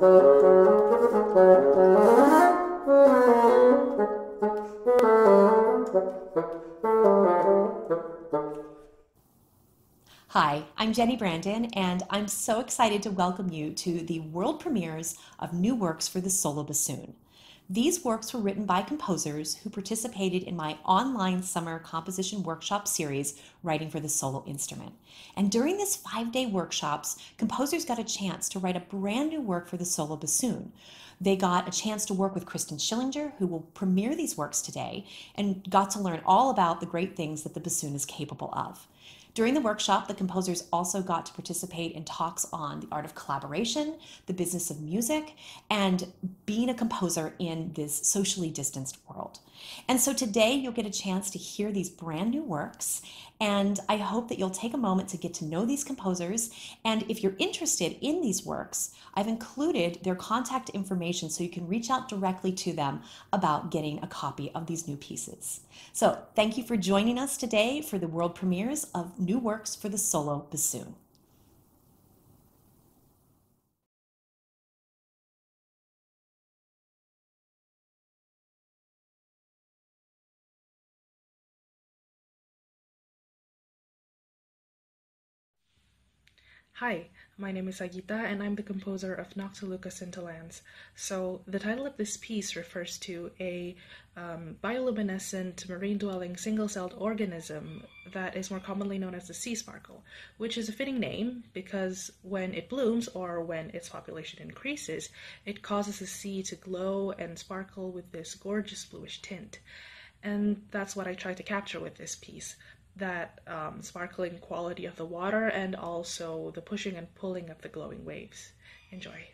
Hi, I'm Jenni Brandon, and I'm so excited to welcome you to the world premieres of new works for the solo bassoon. These works were written by composers who participated in my online summer composition workshop series, Writing for the Solo Instrument. And during this five day workshops, composers got a chance to write a brand new work for the solo bassoon. They got a chance to work with Christin Schillinger, who will premiere these works today, and got to learn all about the great things that the bassoon is capable of. During the workshop, the composers also got to participate in talks on the art of collaboration, the business of music, and being a composer in this socially distanced world. And so today you'll get a chance to hear these brand new works, and I hope that you'll take a moment to get to know these composers. And if you're interested in these works, I've included their contact information so you can reach out directly to them about getting a copy of these new pieces. So thank you for joining us today for the world premieres of new works for the solo bassoon. Hi, my name is Sagita and I'm the composer of Noctiluca Scintillans. So the title of this piece refers to a um, bioluminescent marine-dwelling single-celled organism that is more commonly known as the sea sparkle, which is a fitting name because when it blooms or when its population increases, it causes the sea to glow and sparkle with this gorgeous bluish tint. And that's what I tried to capture with this piece that um, sparkling quality of the water and also the pushing and pulling of the glowing waves. Enjoy.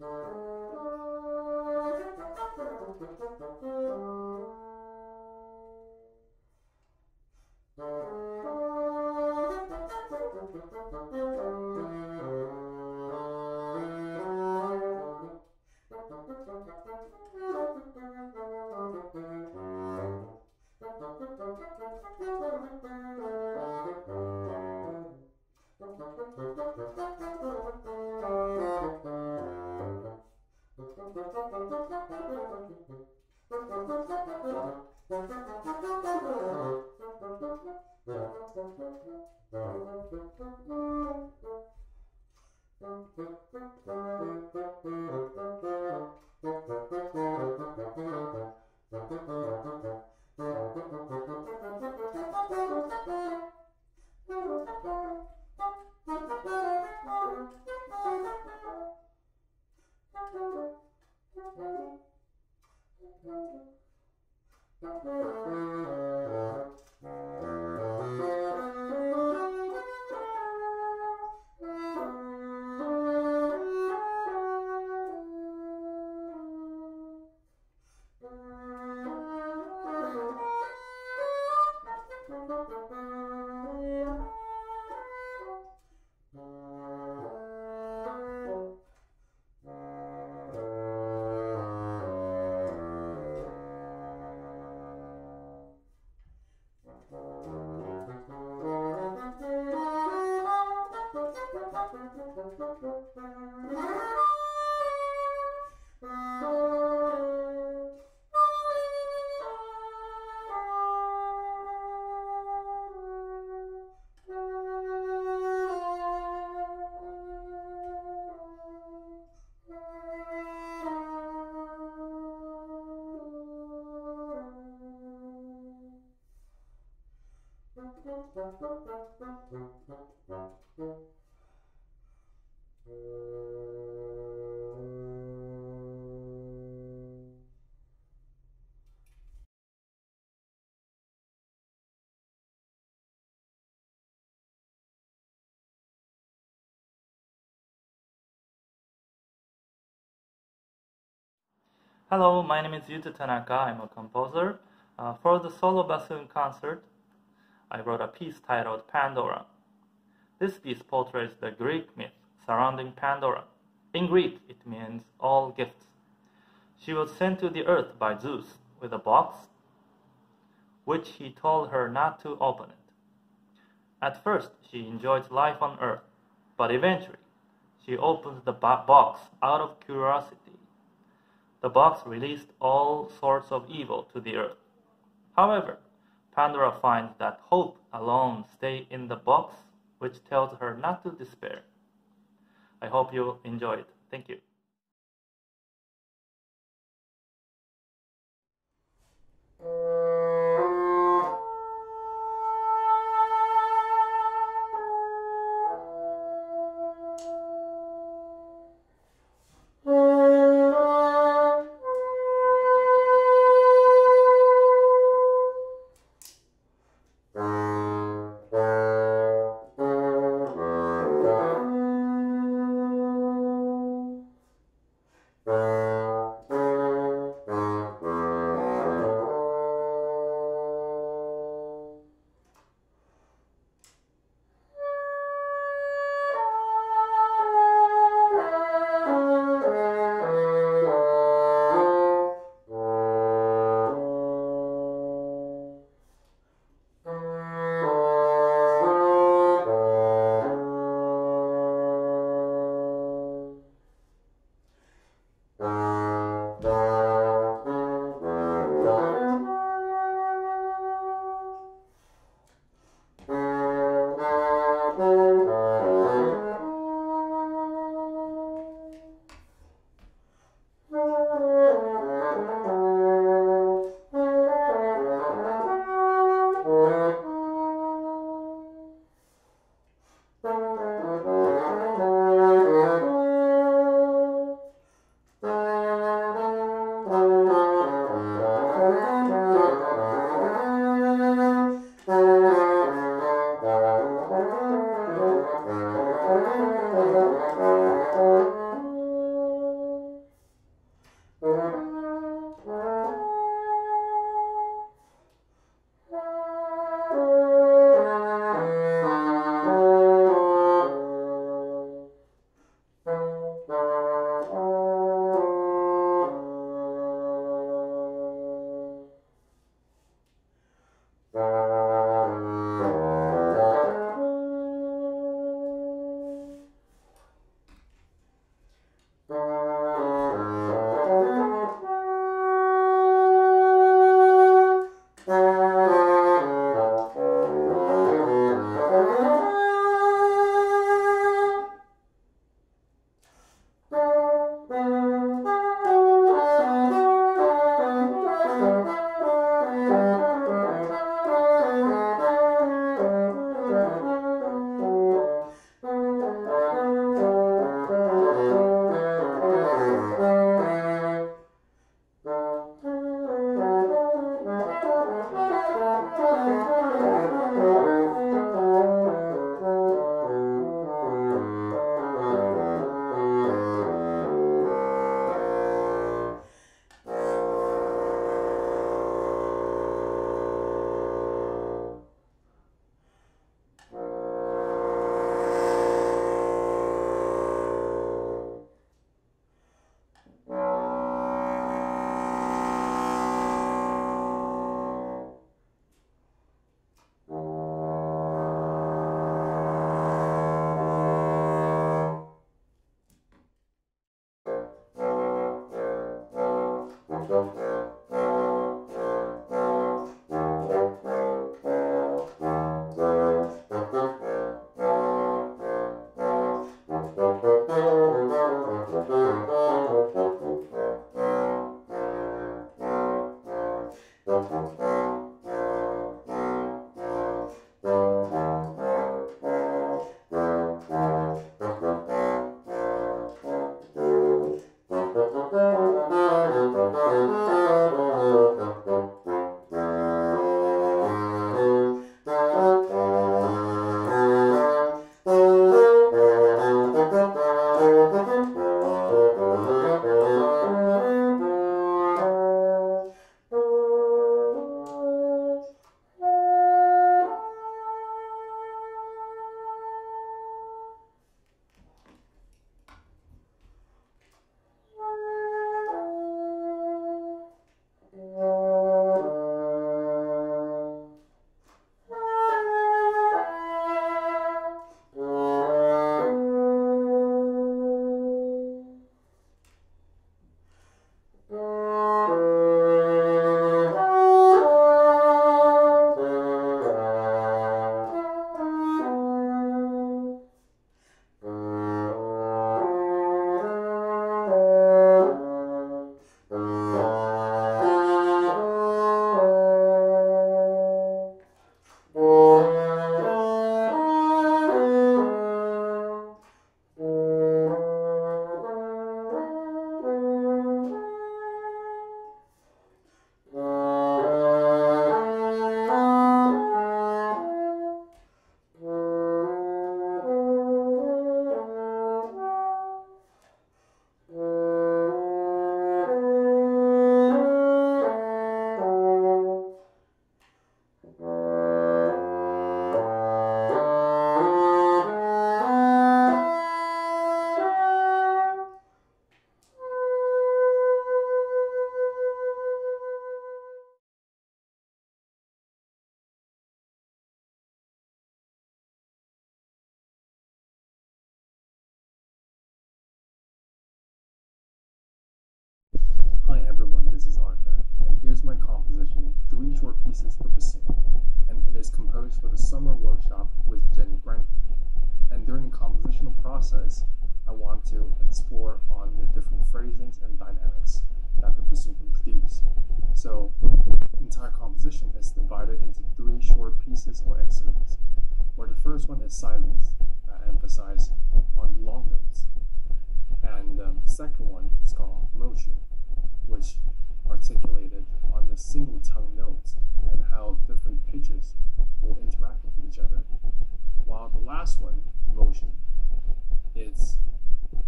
Thank you. Hello, my name is Yuta Tanaka. I'm a composer. Uh, for the solo bassoon concert, I wrote a piece titled Pandora. This piece portrays the Greek myth surrounding Pandora. In Greek, it means all gifts. She was sent to the earth by Zeus with a box, which he told her not to open it. At first, she enjoyed life on earth, but eventually, she opened the box out of curiosity. The box released all sorts of evil to the earth. However, Pandora finds that hope alone stays in the box, which tells her not to despair. I hope you enjoyed. It. Thank you.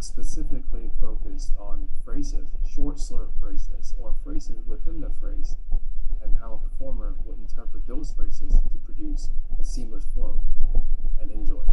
specifically focused on phrases, short slurred phrases, or phrases within the phrase, and how a performer would interpret those phrases to produce a seamless flow and enjoy.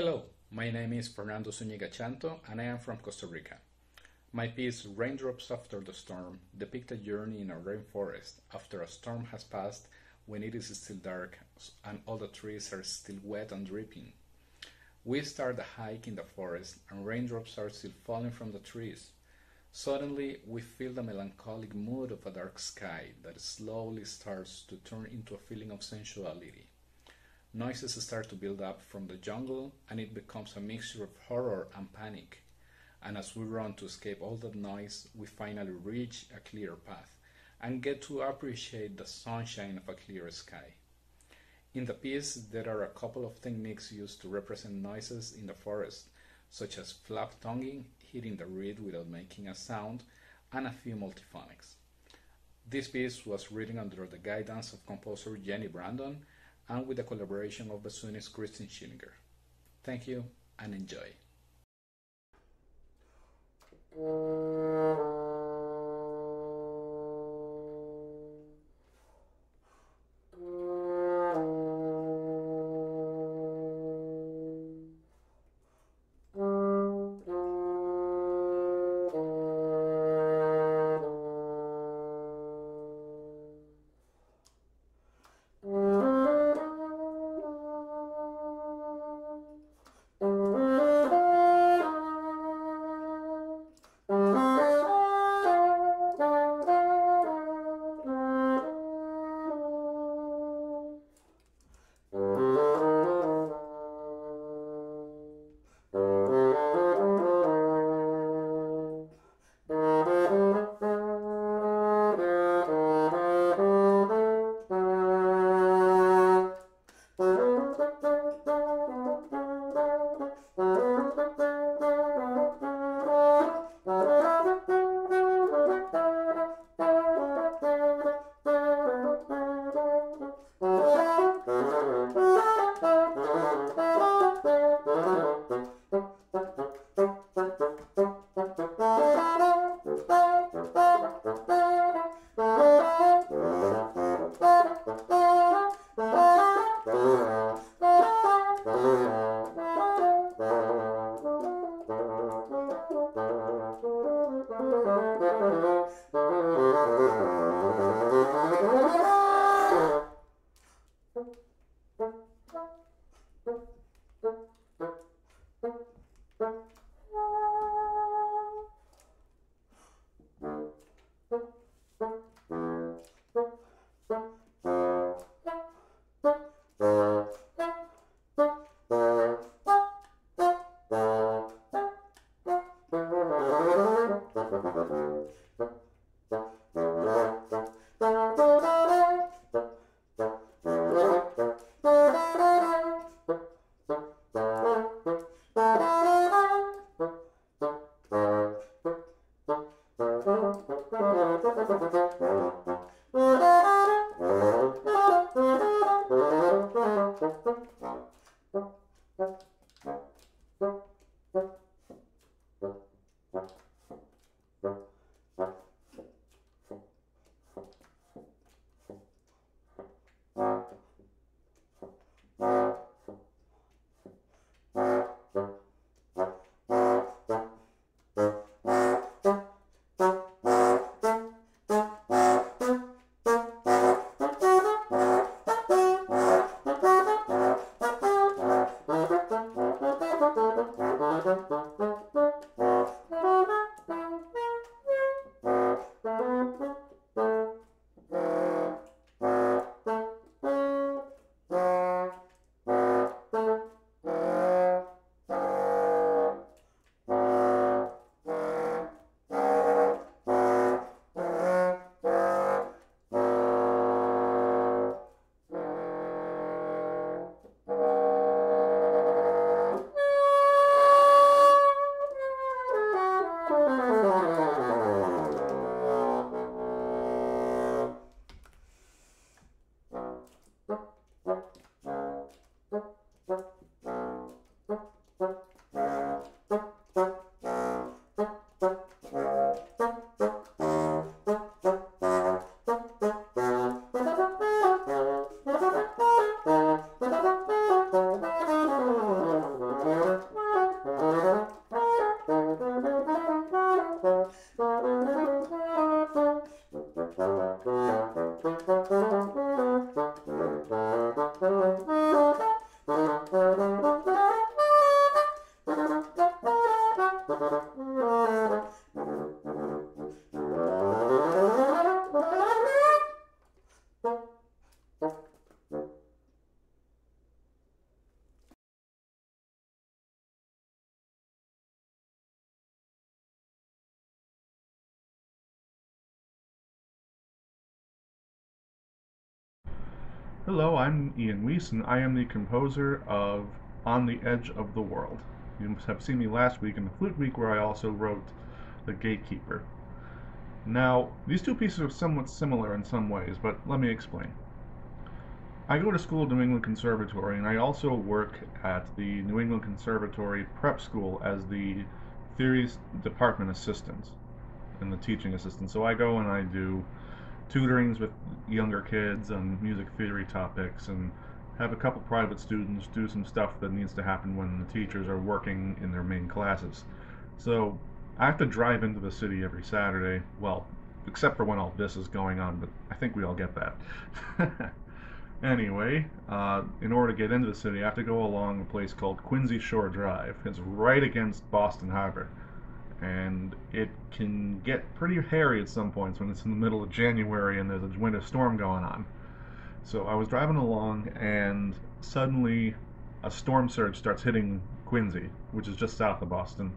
Hello, my name is Fernando Zúñiga-Chanto and I am from Costa Rica. My piece Raindrops After the Storm depicts a journey in a rainforest after a storm has passed when it is still dark and all the trees are still wet and dripping. We start the hike in the forest and raindrops are still falling from the trees. Suddenly, we feel the melancholic mood of a dark sky that slowly starts to turn into a feeling of sensuality. Noises start to build up from the jungle, and it becomes a mixture of horror and panic. And as we run to escape all that noise, we finally reach a clear path and get to appreciate the sunshine of a clear sky. In the piece, there are a couple of techniques used to represent noises in the forest, such as flap tonguing, hitting the reed without making a sound, and a few multiphonics. This piece was written under the guidance of composer Jenni Brandon and with the collaboration of bassoonist Christin Schillinger. Thank you and enjoy. Ian and I am the composer of On the Edge of the World. You have seen me last week in the Flute Week, where I also wrote The Gatekeeper. Now, these two pieces are somewhat similar in some ways, but let me explain. I go to school at New England Conservatory, and I also work at the New England Conservatory Prep School as the theories department assistant and the teaching assistant. So I go and I do tutorings with younger kids on music theory topics and have a couple private students do some stuff that needs to happen when the teachers are working in their main classes. So I have to drive into the city every Saturday, well, except for when all this is going on, but I think we all get that. Anyway, uh, in order to get into the city, I have to go along a place called Quincy Shore Drive. It's right against Boston Harbor. And it can get pretty hairy at some points when it's in the middle of January and there's a winter storm going on. So I was driving along and suddenly a storm surge starts hitting Quincy, which is just south of Boston.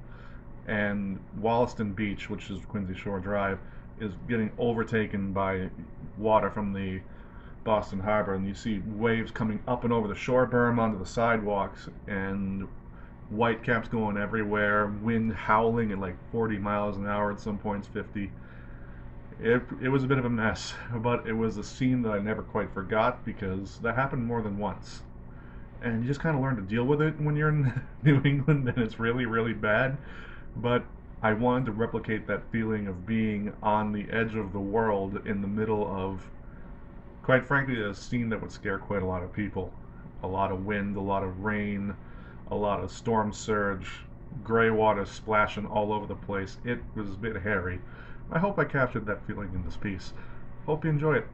And Wollaston Beach, which is Quincy Shore Drive, is getting overtaken by water from the Boston Harbor, and you see waves coming up and over the shore berm onto the sidewalks, and white caps going everywhere, wind howling at like 40 miles an hour at some points, 50. It, it was a bit of a mess, but it was a scene that I never quite forgot because that happened more than once. And you just kind of learn to deal with it when you're in New England and it's really, really bad. But I wanted to replicate that feeling of being on the edge of the world in the middle of quite frankly, a scene that would scare quite a lot of people. A lot of wind, a lot of rain, a lot of storm surge, gray water splashing all over the place. It was a bit hairy. I hope I captured that feeling in this piece. Hope you enjoy it.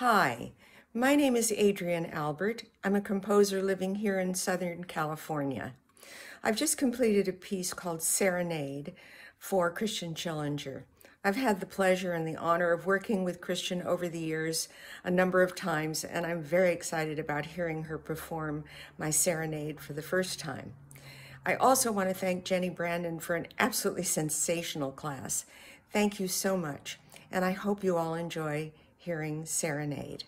Hi, my name is Adrienne Albert. I'm a composer living here in Southern California. I've just completed a piece called Serenade for Christin Schillinger. I've had the pleasure and the honor of working with Christin over the years a number of times, and I'm very excited about hearing her perform my serenade for the first time. I also want to thank Jenni Brandon for an absolutely sensational class. Thank you so much, and I hope you all enjoy hearing Serenade.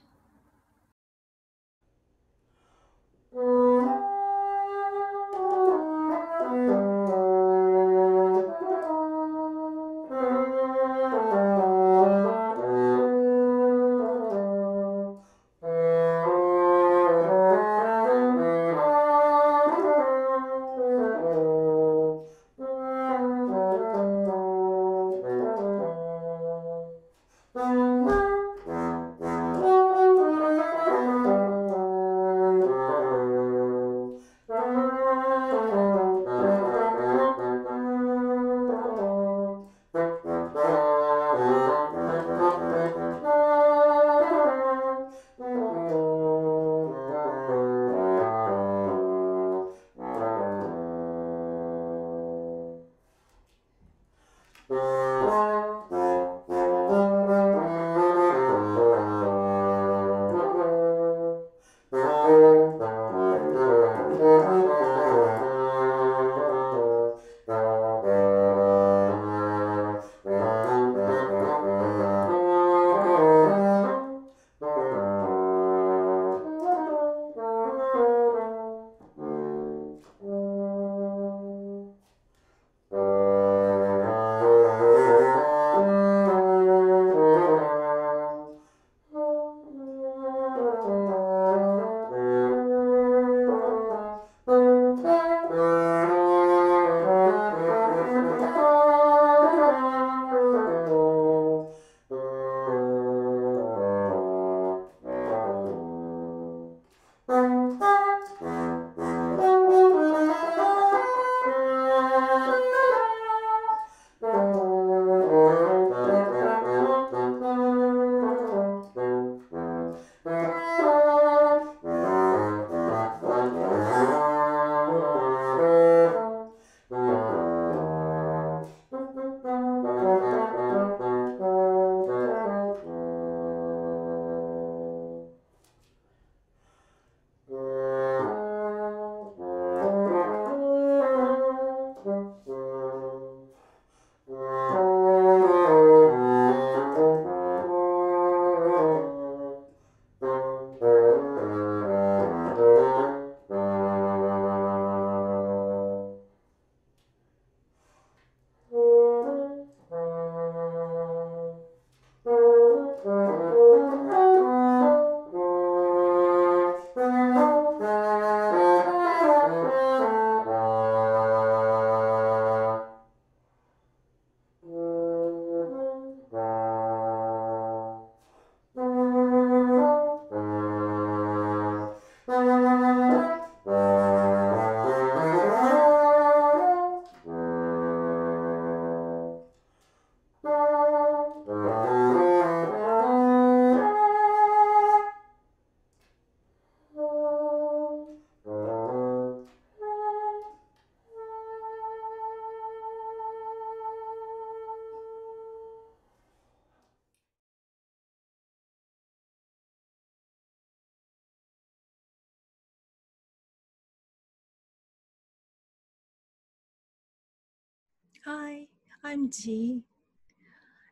I'm G.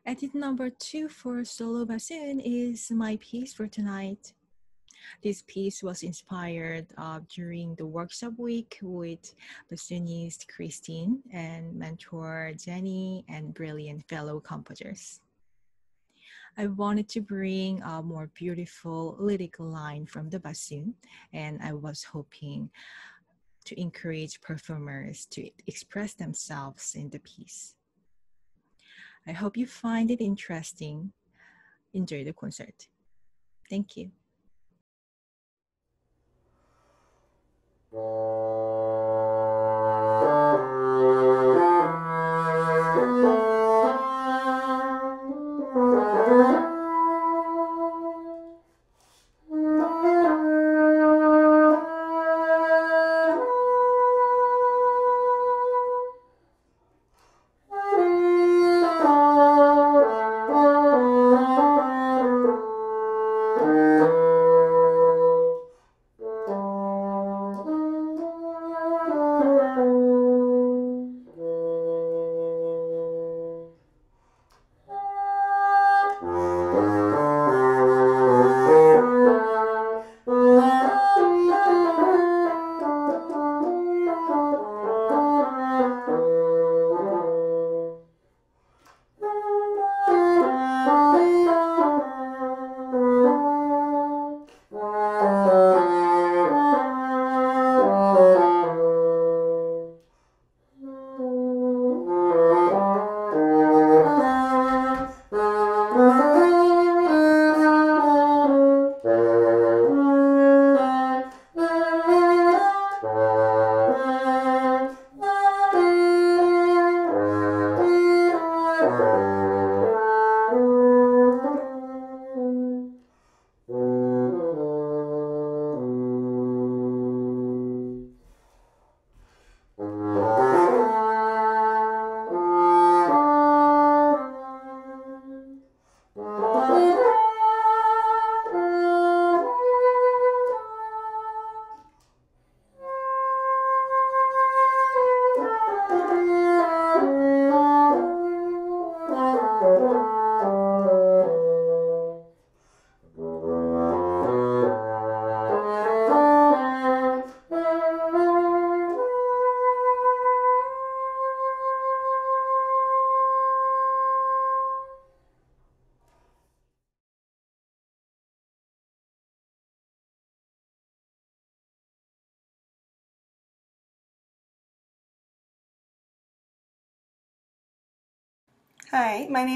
Edit number two for Solo Bassoon is my piece for tonight. This piece was inspired uh, during the workshop week with bassoonist Christine and mentor Jenni and brilliant fellow composers. I wanted to bring a more beautiful lyrical line from the bassoon, and I was hoping to encourage performers to express themselves in the piece. I hope you find it interesting. Enjoy the concert. Thank you.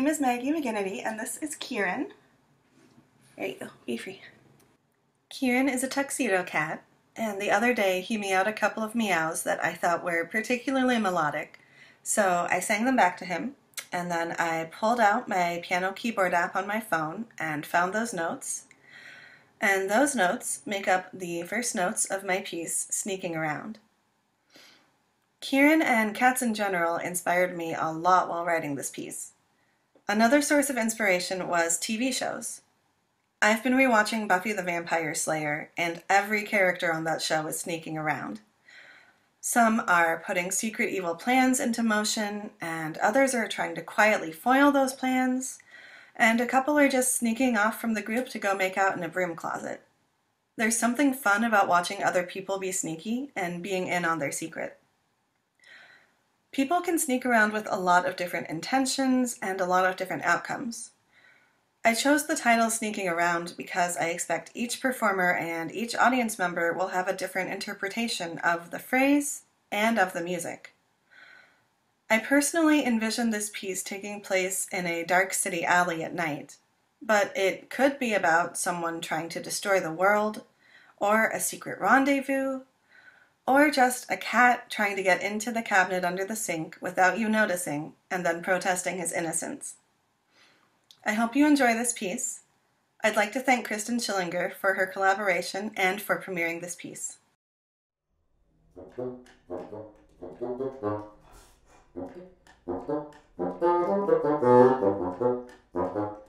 Name is Maggie McGinity, and this is Kieran. There you go, be free. Kieran is a tuxedo cat, and the other day he meowed a couple of meows that I thought were particularly melodic, so I sang them back to him, and then I pulled out my piano keyboard app on my phone and found those notes, and those notes make up the first notes of my piece, Sneaking Around. Kieran and cats in general inspired me a lot while writing this piece. Another source of inspiration was TV shows. I've been rewatching Buffy the Vampire Slayer, and every character on that show is sneaking around. Some are putting secret evil plans into motion, and others are trying to quietly foil those plans, and a couple are just sneaking off from the group to go make out in a broom closet. There's something fun about watching other people be sneaky and being in on their secret. People can sneak around with a lot of different intentions and a lot of different outcomes. I chose the title Sneaking Around because I expect each performer and each audience member will have a different interpretation of the phrase and of the music. I personally envision this piece taking place in a dark city alley at night, but it could be about someone trying to destroy the world, or a secret rendezvous, or just a cat trying to get into the cabinet under the sink without you noticing and then protesting his innocence. I hope you enjoy this piece. I'd like to thank Christin Schillinger for her collaboration and for premiering this piece.